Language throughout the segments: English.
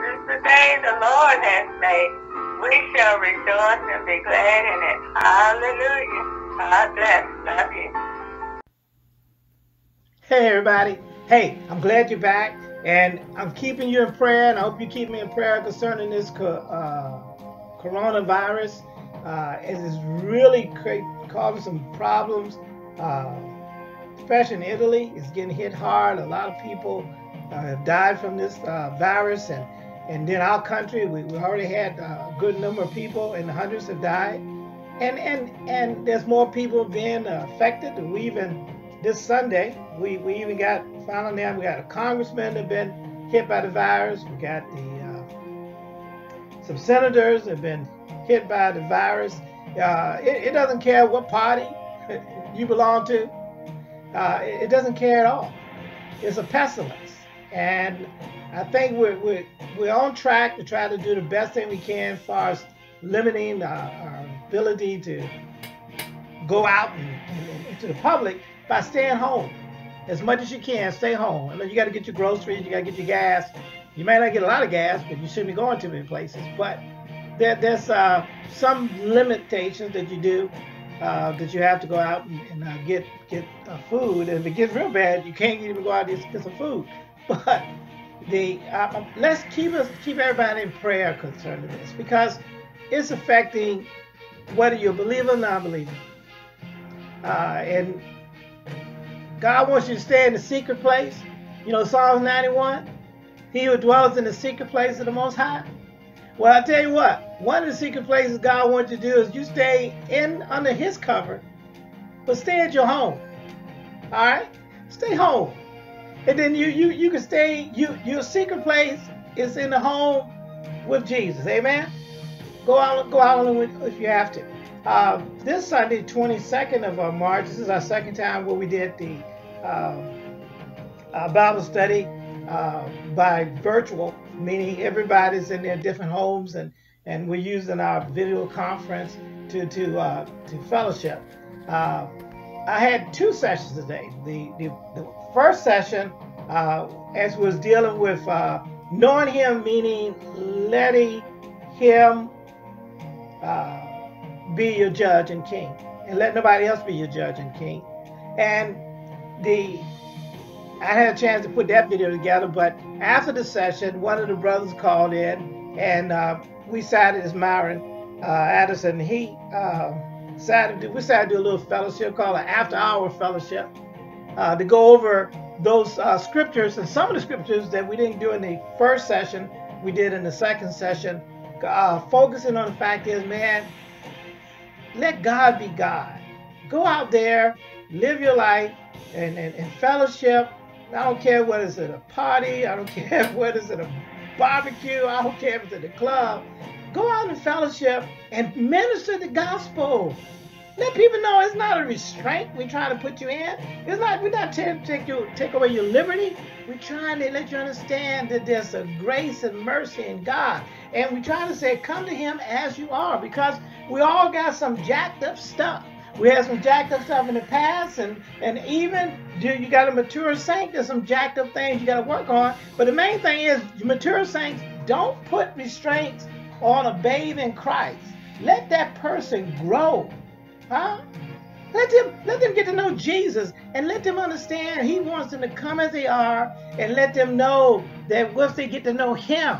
is the day the Lord has made. We shall rejoice and be glad in it. Hallelujah. God bless. Love you. Hey, everybody. Hey, I'm glad you're back. And I'm keeping you in prayer, and I hope you keep me in prayer concerning this uh, coronavirus. Uh, it is really causing some problems, uh, especially in Italy. It's getting hit hard. A lot of people uh, have died from this uh, virus, and and then our country, we, we already had a good number of people, and hundreds have died. And and and there's more people being affected. We even this Sunday, we, we even got finally now we got a congressman that been hit by the virus. We got the uh, some senators have been hit by the virus. Uh, it, it, doesn't care what party you belong to. Uh, it, it, doesn't care at all. It's a pestilence, and I think we're, we're we're on track to try to do the best thing we can as far as limiting our, our ability to go out and, and, and to the public by staying home as much as you can. Stay home. I mean, you got to get your groceries, you got to get your gas. You may not get a lot of gas, but you shouldn't be going too many places. But there, there's uh, some limitations that you do uh, that you have to go out and, and uh, get get uh, food. And if it gets real bad, you can't even go out and get some food. But the uh, let's keep us keep everybody in prayer concerning this because it's affecting whether you're a believer or non-believer. Uh, and God wants you to stay in the secret place. You know, Psalms 91, he who dwells in the secret place of the Most High. Well, I tell you what, one of the secret places God wants you to do is you stay in under his cover, but stay at your home. All right? Stay home. And then you you you can stay, you your secret place is in the home with Jesus. Amen. Go out, go out if you have to. Uh, this Sunday, 22nd of uh, March, this is our second time where we did the uh, Bible study uh, by virtual, meaning everybody's in their different homes and, and we're using our video conference to, to, uh, to fellowship. Uh, I had two sessions today. The, the, the first session, as was dealing with knowing Him, meaning letting Him uh, be your judge and king and let nobody else be your judge and king. And the I had a chance to put that video together, but after the session, one of the brothers called in and uh, we decided as Myron uh, Addison, he uh, decided we decided to do a little fellowship called an after hour fellowship uh, to go over those uh, scriptures and some of the scriptures that we didn't do in the first session, we did in the second session, uh, focusing on the fact is, man, let God be God. Go out there, live your life, and, and, and fellowship. I don't care whether it's at a party, I don't care whether it's at a barbecue, I don't care if it's at a club. Go out and fellowship and minister the gospel. Let people know it's not a restraint we're trying to put you in. It's not we're not trying to take you take away your liberty. We're trying to let you understand that there's a grace and mercy in God. And we're trying to say, come to him as you are, because we all got some jacked up stuff. We had some jacked up stuff in the past, and and even you got a mature saint. There's some jacked up things you got to work on. But the main thing is, mature saints don't put restraints on a babe in Christ. Let that person grow, huh? Let them let them get to know Jesus and let them understand He wants them to come as they are, and let them know that once they get to know Him,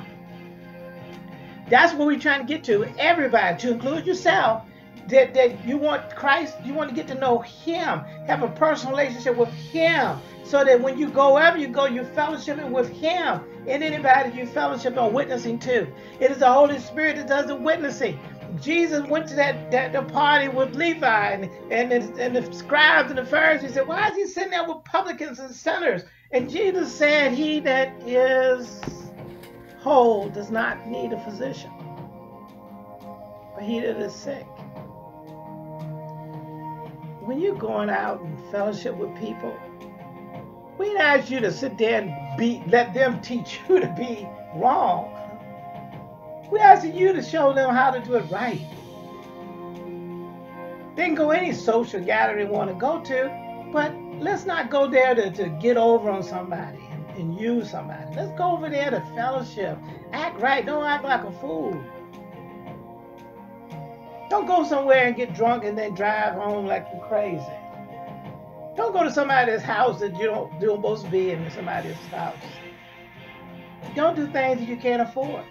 that's what we're trying to get to. Everybody, to include yourself, that, that you want Christ, you want to get to know Him, have a personal relationship with Him, so that when you go wherever you go, you're fellowshipping with Him and anybody you fellowship or witnessing to. It is the Holy Spirit that does the witnessing. Jesus went to that, that the party with Levi and, and, the, and the scribes and the Pharisees said, Why is he sitting there with publicans and sinners? And Jesus said, He that is whole does not need a physician, but he that is sick. When you're going out and fellowship with people, we didn't ask you to sit there and be, let them teach you to be wrong. We're asking you to show them how to do it right. They can go any social gathering they want to go to, but let's not go there to, to get over on somebody and use somebody. Let's go over there to fellowship. Act right. Don't act like a fool. Don't go somewhere and get drunk and then drive home like you're crazy. Don't go to somebody's house that you don't you're supposed to be in somebody's house. Don't do things that you can't afford.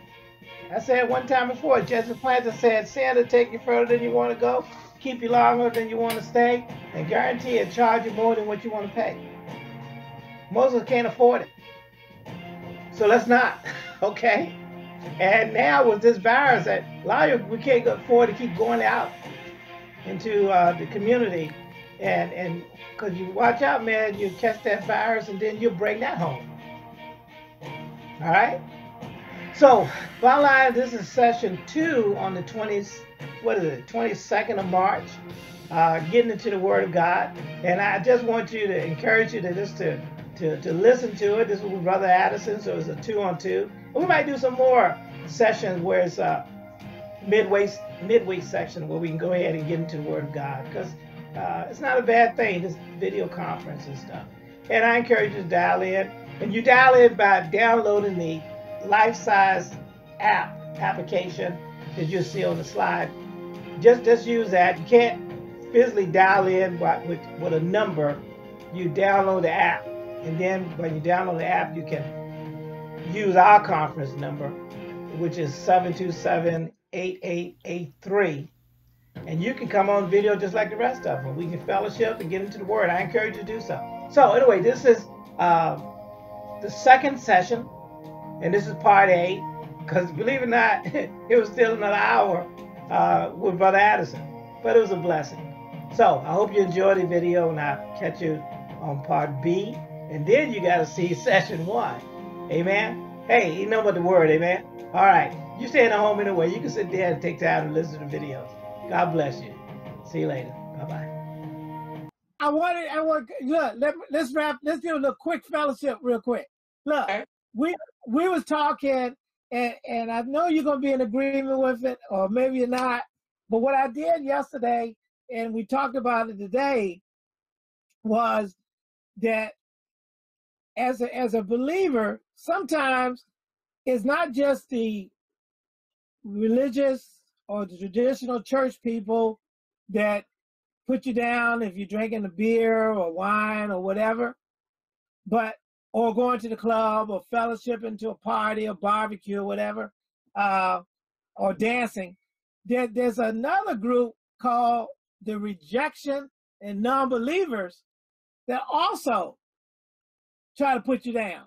I said one time before, Jesse Planter said, Santa take you further than you want to go, keep you longer than you want to stay, and guarantee it charge you more than what you want to pay. Most of us can't afford it. So let's not, okay? And now with this virus, that a lot of we can't afford to keep going out into uh, the community, and and because you watch out, man, you catch that virus, and then you bring that home. All right. So, bottom this is session two on the 20th, what is it, 22nd of March, uh, getting into the Word of God. And I just want you to encourage you to just to, to, to listen to it. This was Brother Addison, so it's a two on two. We might do some more sessions where it's a midway midweek section where we can go ahead and get into the Word of God because uh, it's not a bad thing, this video conference and stuff. And I encourage you to dial in. And you dial in by downloading the Lifesize app application that you see on the slide. Just just use that. You can't physically dial in with, with a number. You download the app. And then when you download the app, you can use our conference number, which is 727-8883. And you can come on video just like the rest of them. We can fellowship and get into the Word. I encourage you to do so. So anyway, this is uh, the second session, and this is part A, because believe it or not, it was still another hour uh, with Brother Addison, but it was a blessing. So I hope you enjoyed the video, and I'll catch you on part B, and then you got to see session one. Amen. Hey, you know about the word, amen. All right, you stay at home anyway. You can sit there and take time to listen to the videos. God bless you. See you later. Bye bye. I wanted, I want look. Let, let's wrap. Let's do a little quick fellowship, real quick. Look, Okay. We we was talking, and and I know you're gonna be in agreement with it, or maybe you're not. But what I did yesterday, and we talked about it today, was that as a as a believer, sometimes it's not just the religious or the traditional church people that put you down if you're drinking a beer or wine or whatever, but or going to the club or fellowshipping to a party or barbecue or whatever, uh, or dancing. There, there's another group called the rejection and non-believers that also try to put you down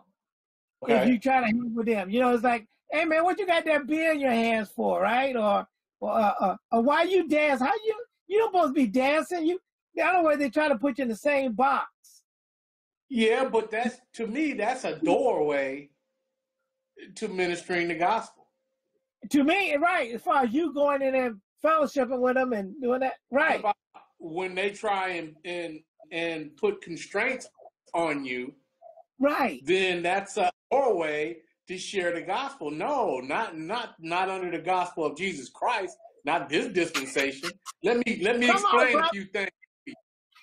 if you try to hang with them. You know, it's like, hey man, what you got that beer in your hands for, right? Or, or, uh, uh, or why you dance? How you you don't supposed to be dancing? You, I don't know why they try to put you in the same box. Yeah, but that's to me that's a doorway to ministering the gospel. To me, right? As far as you going in and fellowshipping with them and doing that, right? When they try and and and put constraints on you, Right. then that's a doorway to share the gospel. No, not not not under the gospel of Jesus Christ, not this dispensation. Let me let me Come explain brother. a few things,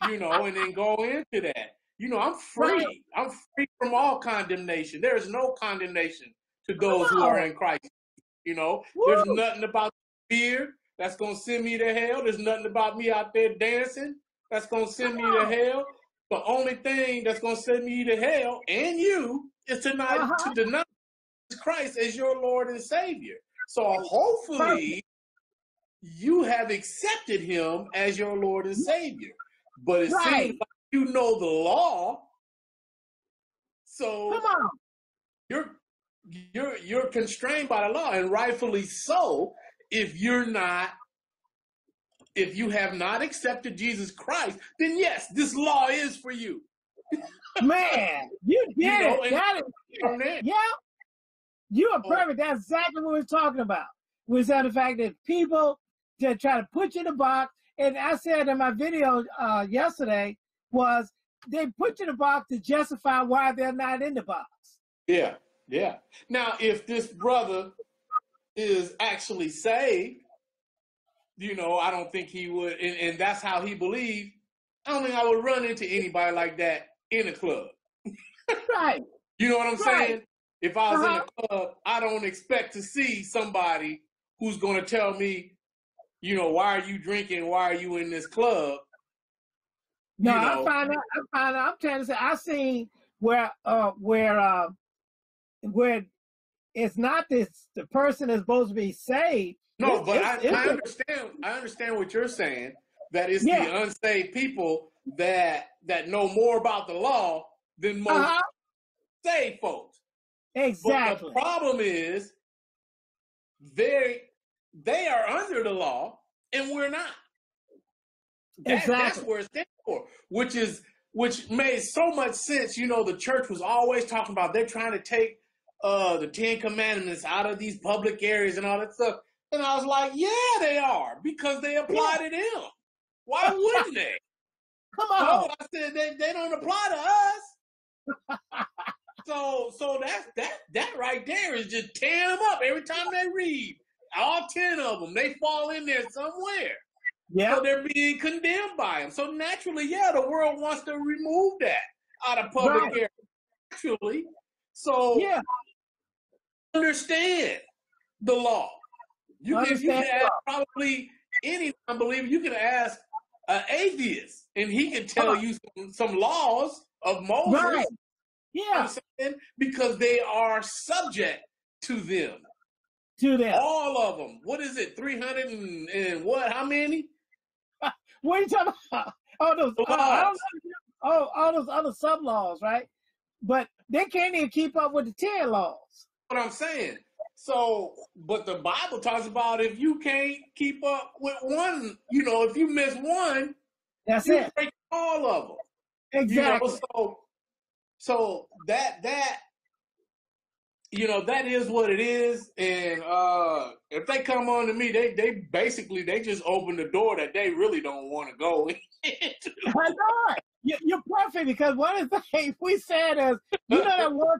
you know, and then go into that. You know, I'm Right. free. I'm free from all condemnation. There is no condemnation to those who are in Christ. You know, there's nothing about fear that's gonna send me to hell. There's nothing about me out there dancing that's gonna send me to hell. The only thing that's gonna send me to hell and you is to not Uh-huh. to deny Christ as your Lord and Savior. So hopefully you have accepted him as your Lord and Savior. But it Right. seems like you know the law. So Come on. you're you're you're constrained by the law and rightfully so if you're not if you have not accepted Jesus Christ then yes this law is for you Man, you did You know, it. That is, yeah. You are Oh. perfect. That's exactly what we're talking about. We said the fact that people that try to put you in a box, and I said in my video uh, yesterday, was they put you in a box to justify why they're not in the box. yeah yeah now if this brother is actually saved you know I don't think he would and, and that's how he believed I don't think I would run into anybody like that in a club Right. You know what I'm Right. saying? If I was Uh-huh. in a club, I don't expect to see somebody who's going to tell me, you know, why are you drinking? Why are you in this club? No, You I know. find out. I find out. I'm trying to say. I seen where, uh, where, uh, where it's not this. The person is supposed to be saved. No, It's- but it's- I, it's I understand. I understand what you're saying. That it's Yeah. the unsaved people that that know more about the law than most Uh-huh. saved folks. But the problem is, they they are under the law and we're not. That- That's Exactly. where it stands for, which is which made so much sense. You know, the church was always talking about they're trying to take uh the Ten Commandments out of these public areas and all that stuff. And I was like, yeah, they are because they apply to them. Why wouldn't they? Come on. I said they, they don't apply to us. so so that that that right there is just tearing them up every time they read. All ten of them, they fall in there somewhere. Yeah. So they're being condemned by him. So naturally, yeah, the world wants to remove that out of public Right. area. Naturally. So Yeah. understand the law. You can, you can ask probably any unbeliever, you can ask an atheist, and he can tell you some, some laws of Moses. Right. You know Yeah. Because they are subject to them. To them. All of them. What is it? 300 and, and what? How many? What are you talking about? Oh, those. Oh, don't know. oh, all those other sub laws, right? But they can't even keep up with the ten laws. What I'm saying. So, but the Bible talks about if you can't keep up with one, you know, if you miss one, That's you it. all of them. Exactly. You know, so so that that you know that is what it is, and uh if they come on to me, they they basically they just open the door that they really don't want to go into. I know. You, you're perfect because one of the things we said is, you know, that one,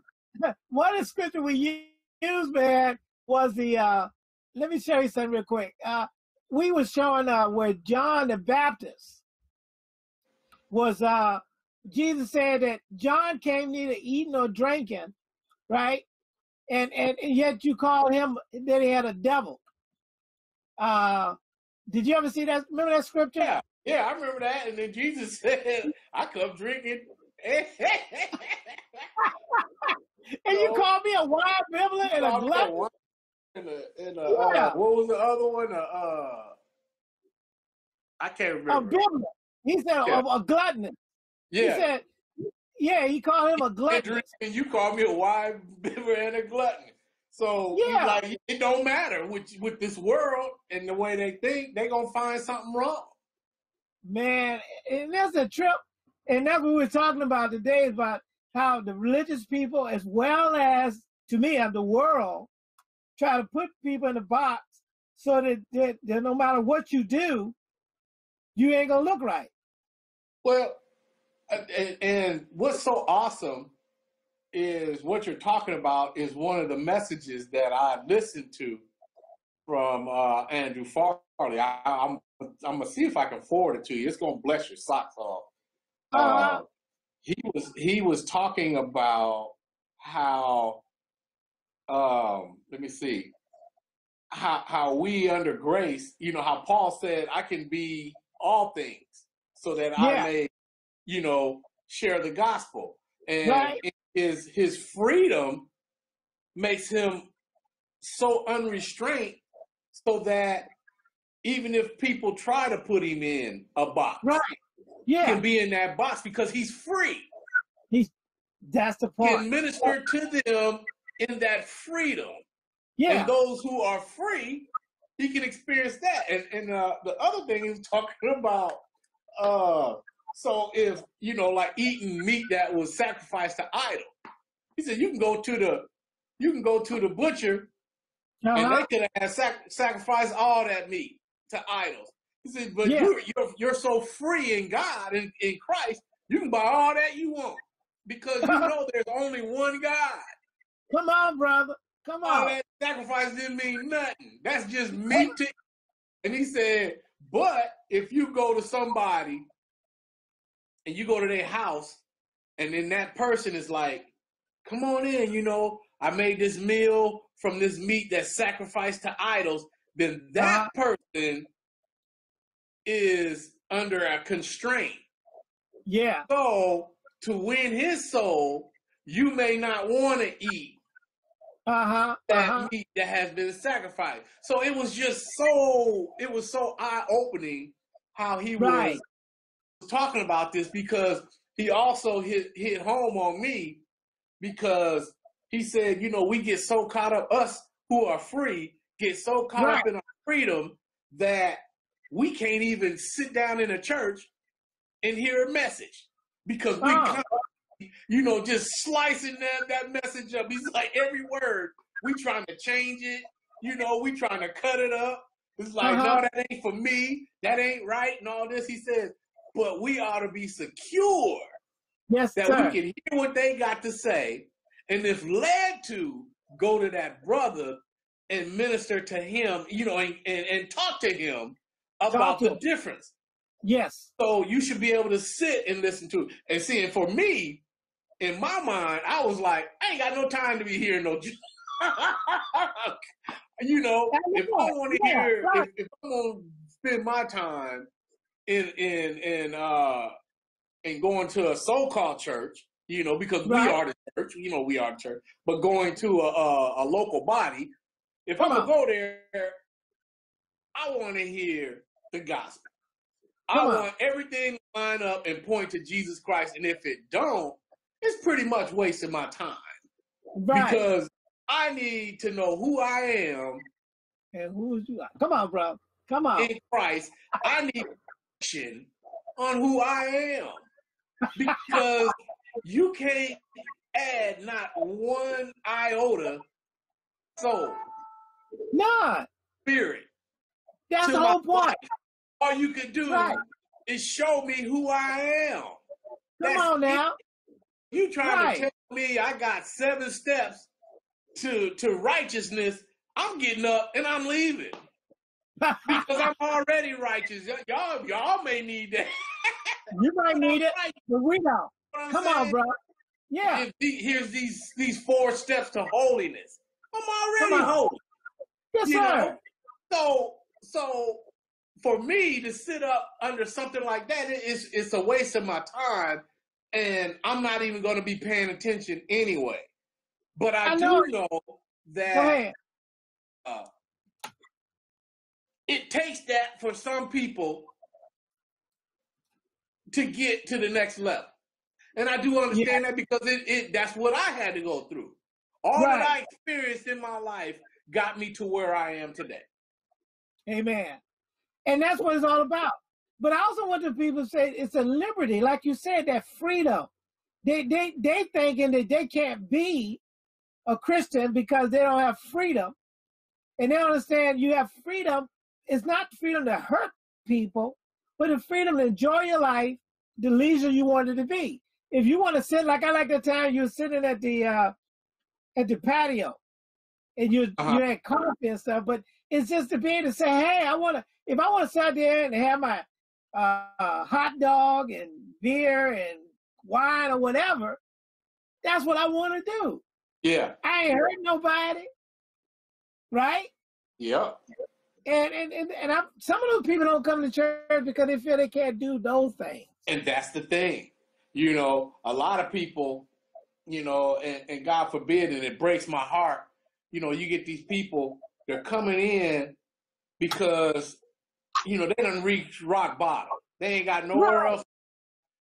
one of the scripture we used, man, was the, uh, let me show you something real quick. Uh, we was showing uh, where John the Baptist was, uh, Jesus said that John came neither eating nor drinking, right? And, and, yet you call him that he had a devil. Uh, did you ever see that? Remember that scripture? Yeah, yeah, I remember that. And then Jesus said, "I come drinking." And you So- call me a wild bibbler and a glutton? And a, and a, Yeah. uh, what was the other one? Uh, uh, I can't remember. A bibbler. He said Yeah. a, a glutton. He yeah, said, yeah, he called him a glutton. drinking, you call me a wide bibber and a glutton. So Yeah. like it don't matter with with this world and the way they think, they gonna find something wrong. Man, and that's a trip. And that's what we're talking about today is about how the religious people, as well as, to me, of the world, try to put people in a box so that, that, that no matter what you do, you ain't going to look right. Well, and, and what's so awesome is what you're talking about is one of the messages that I listened to from uh, Andrew Farley. I, I'm I'm gonna see if I can forward it to you. It's gonna bless your socks off. Uh, he was he was talking about how um, let me see how how we under grace, you know, how Paul said, "I can be all things, so that Yeah. I may, you know, share the gospel." And Right. his his freedom makes him so unrestrained, so that even if people try to put him in a box, Right. he Yeah, can be in that box because he's free. He's that's the point. Can minister to them in that freedom. Yeah, And those who are free, he can experience that. And and uh, the other thing he's talking about, uh, so if you know, like eating meat that was sacrificed to idol, he said you can go to the you can go to the butcher and uh-huh. they could have sac- sacrificed all that meat to idols. He said, but Yeah. you're, you're you're so free in God in, in Christ, you can buy all that you want because you know there's only one God. come on, brother. Come on. All that sacrifice didn't mean nothing. That's just meat to And he said, but if you go to somebody and you go to their house and then that person is like come on in, you know, I made this meal from this meat that's sacrificed to idols, then that Uh-huh. person is under a constraint. Yeah. So to win his soul, you may not want to eat Uh huh. that Uh huh. meat that has been sacrificed. So it was just so it was so eye opening how he Right. was talking about this because he also hit hit home on me because he said, you know, we get so caught up, us who are free get so caught Right. up in our freedom that we can't even sit down in a church and hear a message because we Oh. you know, just slicing that, that message up. He's like every word, we trying to change it, you know, we trying to cut it up. It's like, Uh-huh. no, that ain't for me, that ain't right, and all this. He says, but we ought to be secure Yes, that sir. we can hear what they got to say, and if led to, go to that brother and minister to him, you know, and, and, and talk to him about to the him. difference. Yes. So you should be able to sit and listen to it. And see, and for me, in my mind, I was like, I ain't got no time to be hearing no. You know, if I want to Yeah, hear, right. if, if I'm gonna spend my time in in in uh in going to a so-called church, you know, because Right. we are the church, you know, we are the church, but going to a a, a local body, if Come I'm on. gonna go there, I want to hear the gospel. I on. want everything to line up and point to Jesus Christ, and if it don't, it's pretty much wasting my time Right. because I need to know who I am and who's you? Come on, bro. Come on. in Christ. I need on who I am because you can't add not one iota soul, Nah, spirit that's the whole point. life. All you can do Right. is show me who I am. Come That's on now. You trying Right. to tell me I got seven steps to to righteousness? I'm getting up and I'm leaving because I'm already righteous. Y'all, y'all may need that. you might need it, but we don't. know Come on, bro. Yeah. Here's these these four steps to holiness. I'm already holy. Yes, You sir. know? So so for me to sit up under something like that, it- it's it's a waste of my time, and I'm not even going to be paying attention anyway. But I, I know. do know that ahead. uh, it takes that for some people to get to the next level. And I do understand that because it, it that's what I had to go through. All that I experienced in my life got me to where I am today. Amen. And that's what it's all about. But I also want the people to say it's a liberty, like you said, that freedom. They they they thinking that they can't be a Christian because they don't have freedom. And they don't understand you have freedom. It's not freedom to hurt people, but the freedom to enjoy your life, the leisure you want it to be. If you want to sit like I like the time you're sitting at the uh at the patio and you Uh-huh. you had coffee and stuff, but it's just to be able to say, hey, I want to. If I want to sit out there and have my uh, uh, hot dog and beer and wine or whatever, that's what I want to do. Yeah. I ain't hurt nobody, right? Yep. And and and, and I'm, some of those people don't come to church because they feel they can't do those things. And that's the thing. You know, a lot of people, you know, and, and God forbid, and it breaks my heart, you know, you get these people, they're coming in because, you know, they don't reach rock bottom. They ain't got nowhere Right. else,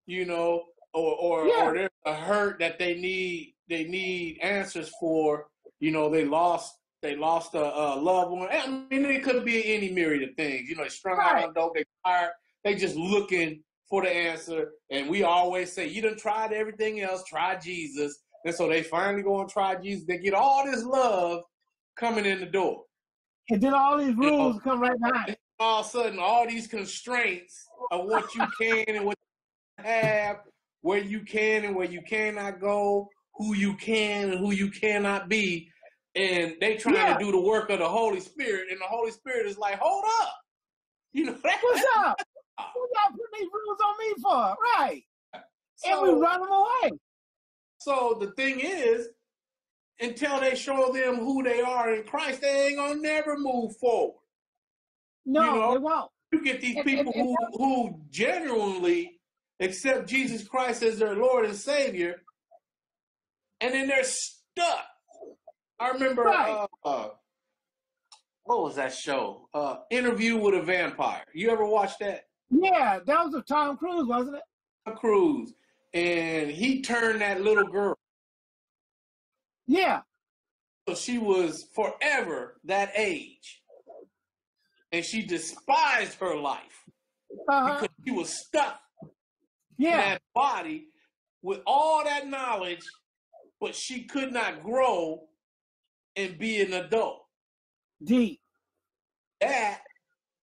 you know, or or, Yeah. or there's a hurt that they need they need answers for. You know, they lost they lost a, a loved one. I mean, it could be any myriad of things. You know, they strung Right. out on dope, they tired, they just looking for the answer. And we always say, you done tried everything else, try Jesus. And so they finally go and try Jesus. They get all this love coming in the door. And then all these rules come right behind. All of a sudden, all these constraints of what you can and what you have, where you can and where you cannot go, who you can and who you cannot be. And they trying Yeah. to do the work of the Holy Spirit, and the Holy Spirit is like, hold up. You know, What's up? What y'all putting these rules on me for? Right. And we run them away. So the thing is, until they show them who they are in Christ, they ain't gonna never move forward. No, You know, they won't. You get these people and- who who genuinely accept Jesus Christ as their Lord and Savior, and then they're stuck. I remember Right. uh, what was that show? Uh, Interview with a Vampire. You ever watch that? Yeah, that was a Tom Cruise, wasn't it? Tom Cruise, and he turned that little girl. Yeah. So she was forever that age, and she despised her life Uh-huh. because she was stuck Yeah. that body with all that knowledge, but she could not grow and be an adult. Deep. That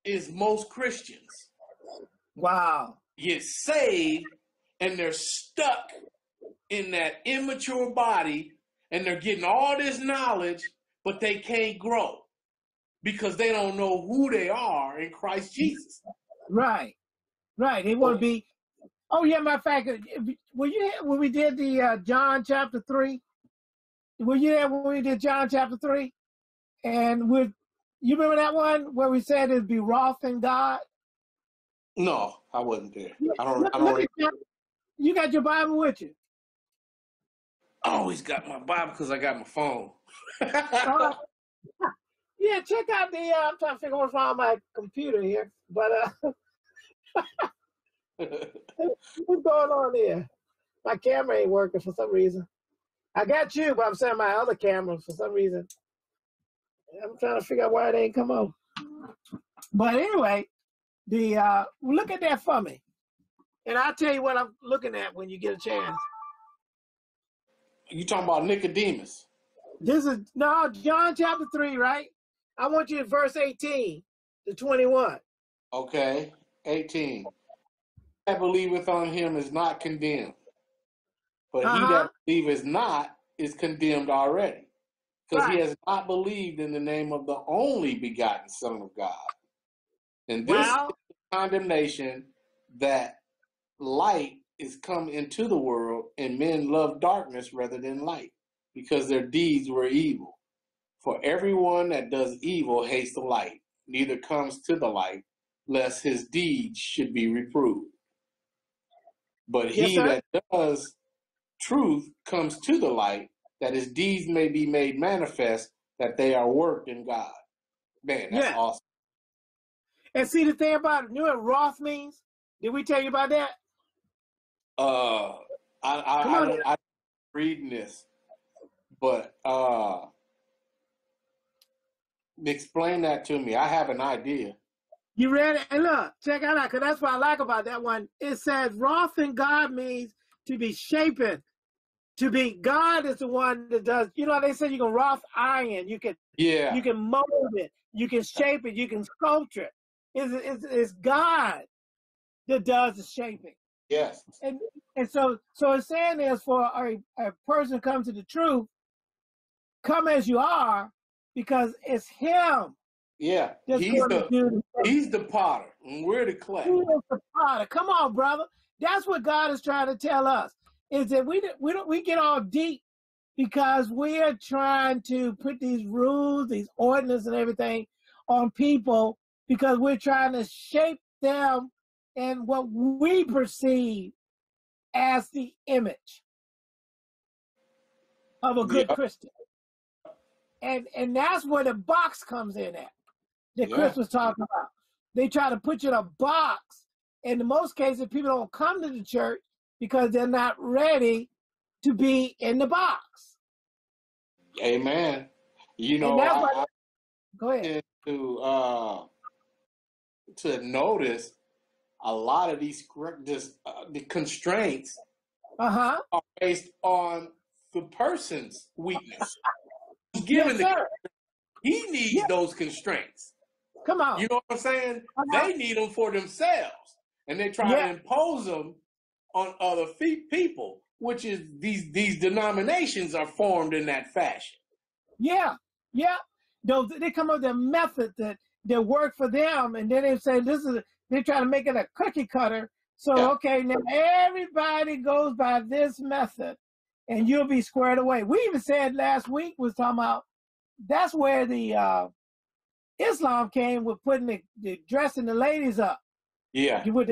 is most Christians. Wow. Get saved and they're stuck in that immature body and they're getting all this knowledge, but they can't grow because they don't know who they are in Christ Jesus. Right. Right. They want to be. Oh yeah. Matter of fact, were you when we did the uh, John chapter three? Were you there when we did John chapter three? And with you remember that one where we said it'd be wrath and God? No, I wasn't there. I don't. Look- I don't. that. You got your Bible with you. I always got my Bible because I got my phone. Uh, yeah, check out the. Uh, I'm trying to figure what's wrong with my computer here, but uh, what's going on here? My camera ain't working for some reason. I got you, but I'm saying my other camera for some reason. I'm trying to figure out why it ain't come on. But anyway, the uh, look at that for me, and I'll tell you what I'm looking at when you get a chance. you talking about Nicodemus? This is no John chapter three, right? I want you to verse 18 to 21. Okay, eighteen. That believeth on him is not condemned, but he Uh-huh. that believeth not is condemned already, because he has not believed in the name of the only begotten Son of God. And this is condemnation that light is come into the world, and men love darkness rather than light, because their deeds were evil. For everyone that does evil hates the light, neither comes to the light, lest his deeds should be reproved. But he sir. that does truth comes to the light, that his deeds may be made manifest, that they are worked in God. Man, that's Yeah. awesome. and see the thing about it, you know what wrought means? Did we tell you about that? Uh, I I, Come I on. don't I reading this, but uh, explain that to me. I have an idea. You read it? And look, check it out, because that's what I like about that one. It says wrought in God means to be shapen. To be God is the one that does, you know, they say you can wrought iron, you can Yeah, you can mold it, you can shape it, you can sculpture it. It's, it's, it's God that does the shaping. yes, and and so so it's saying is for a, a person come to the truth, come as you are, because it's him yeah. He's the the he's the potter, and we're the clay. He is the potter. Come on, brother. That's what God is trying to tell us. Is that we don't- we don't we get all deep because we're trying to put these rules, these ordinances, and everything on people because we're trying to shape them in what we perceive as the image of a good Yeah. Christian. And and that's where the box comes in at that Yeah. Chris was talking about. They try to put you in a box. And in most cases, people don't come to the church because they're not ready to be in the box. Amen. You know, I, Go ahead. to uh, to notice a lot of these just uh, the constraints Uh huh. are based on the person's weakness. Given Yes, the he needs Yeah. those constraints. Come on. You know what I'm saying? Uh-huh. They need them for themselves, and they try Yeah. to impose them on other fe- people, which is these these denominations are formed in that fashion. Yeah, yeah. Those they come up with a method that that work for them, and then they say this is they try to make it a cookie cutter. So Yeah. okay, now everybody goes by this method, and you'll be squared away. We even said last week was talking about that's where the uh, Islam came with putting the, the dressing the ladies up. Yeah. You would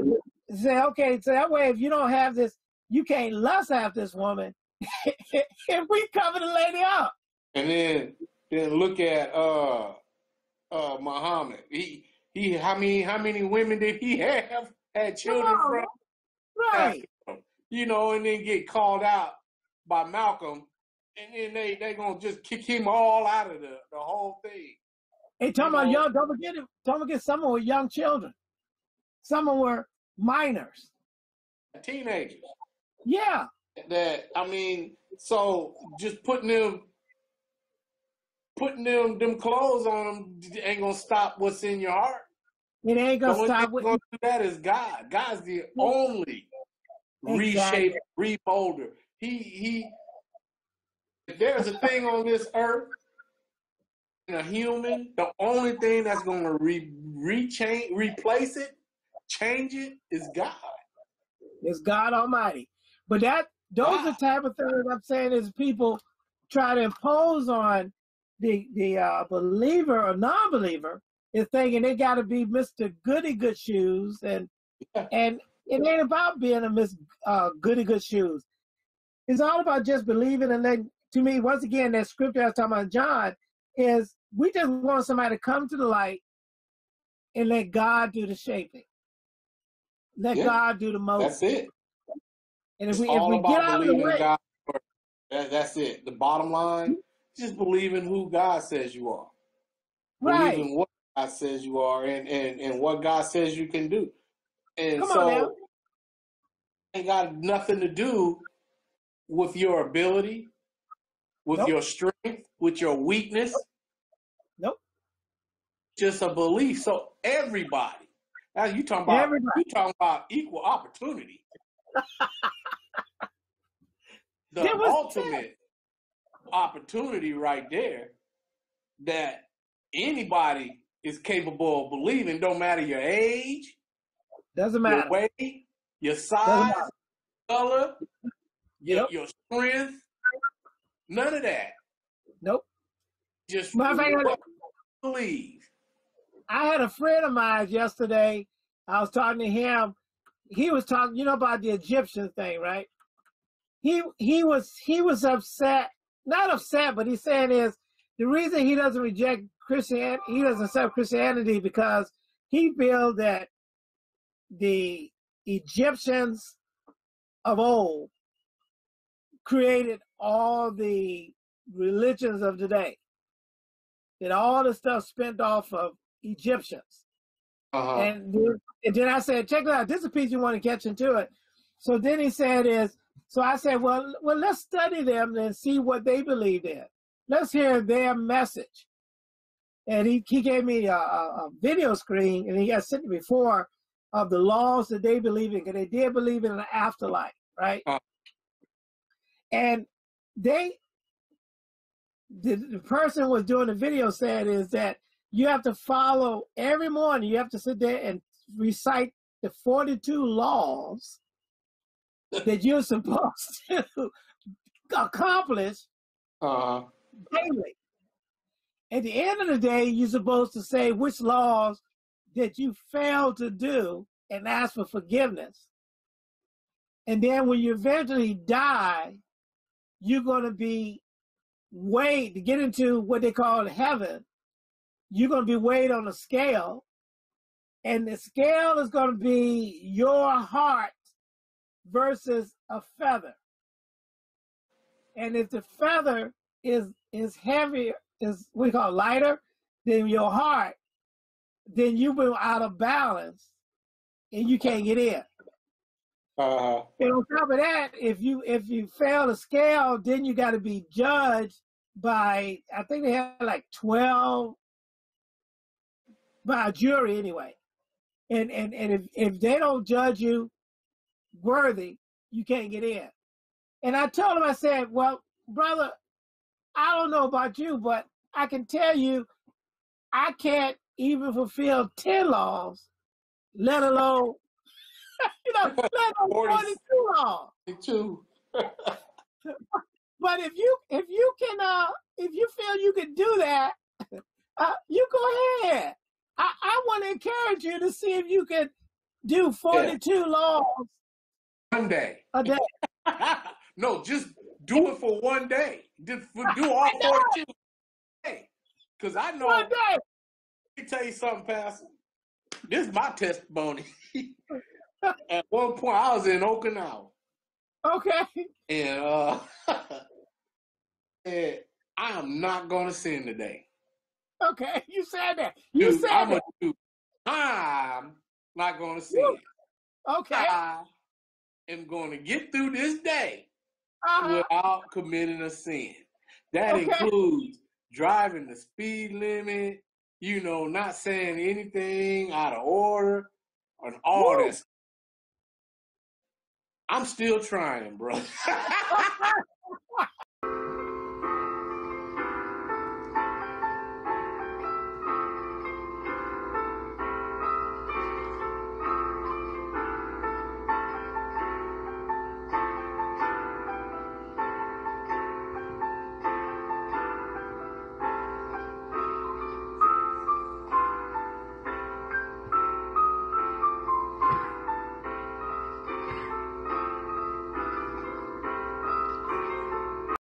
say, okay, so that way if you don't have this, you can't lust after this woman. if we cover the lady up. And then then look at uh uh Muhammad. He he how many how many women did he have had children on, from? Right. You know, and then get called out by Malcolm, and then they they gonna just kick him all out of the the whole thing. Hey, talking You about know? young, don't forget it. Don't forget some were young children. Some were minors. Teenagers. Yeah. That I mean, so just putting them putting them them clothes on them ain't gonna stop what's in your heart. It ain't gonna stop gonna do that is God. God's the only Exactly. reshape, refolder. He he. If there's a thing on this earth, a human, the only thing that's gonna re rechange, replace it, change it is God. It's God Almighty. But that those are the type of things I'm saying is people try to impose on the the uh, believer or non-believer is thinking they got to be Mr. Goody Good Shoes and Yeah. and it ain't about being a Miss uh, Goody Good Shoes. It's all about just believing and then to me once again that scripture I was talking about John is we just want somebody to come to the light and let God do the shaping. Let Yeah. God do the most. That's it. And if It's we if we get out of the way, God. That, that's it. The bottom line, just believing who God says you are. right? Believing what God says you are and, and, and what God says you can do. And Come on so now. ain't got nothing to do with your ability, with Nope. your strength, with your weakness. Nope. Just a belief. So everybody. Now you talking about Everybody. you talking about equal opportunity. the ultimate opportunity right there that anybody is capable of believing, don't matter your age, Doesn't matter your weight, your size, color, your, Yep. your strength, none of that. Nope. Just Matter of fact, I- what you believe. I had a friend of mine yesterday. I was talking to him. He was talking, you know, about the Egyptian thing, right? He he was he was upset, not upset, but he's saying is the reason he doesn't reject Christianity, he doesn't accept Christianity because he feels that the Egyptians of old created all the religions of today. That all the stuff spent off of Egyptians. Uh-huh. And, then, and then I said, check it out. This is a piece you want to catch into it. So then he said is, so I said, well, well, let's study them and see what they believe in. Let's hear their message. And he, he gave me a, a, video screen and he had sent it before of the laws that they believe in, because they did believe in an afterlife, right? Uh. And they, the, the person was doing the video said is that you have to follow every morning. You have to sit there and recite the 42 laws that you're supposed to accomplish Uh-huh. daily. At the end of the day, you're supposed to say which laws that you failed to do and ask for forgiveness. And then when you eventually die, you're going to be weighed to get into what they call heaven. You're going to be weighed on a scale, and the scale is going to be your heart versus a feather. And if the feather is is heavier, is we call lighter than your heart, then you've been out of balance and you can't get in. Uh-huh. And on top of that, if you if you fail the scale, then you got to be judged by I think they had like twelve by a jury anyway. And and and if if they don't judge you worthy, you can't get in. And I told him, I said, well, brother, I don't know about you, but I can tell you, I can't even fulfill ten laws, let alone you know, let alone 40. 42 laws. Me too. but if you if you can uh if you feel you can do that, uh, you go ahead. I, I want to encourage you to see if you can do 42 laws One day. a day. no, just do it for one day. Just do all I know. 42 day. Because I know, One day. let me tell you something, Pastor. This is my testimony. At one point, I was in Okinawa. Okay. And, uh, and I am not going to sin today. Okay. You said that. You Dude, said I'm that. do. I'm not going to sin. Woo. Okay. I am going to get through this day Uh-huh. without committing a sin. That Okay. includes driving the speed limit, you know, not saying anything out of order, and all Woo. that. I'm still trying, bro.